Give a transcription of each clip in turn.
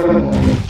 それも。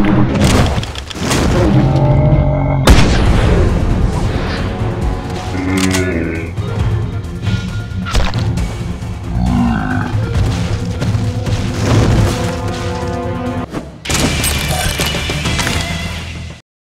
Mm-hmm.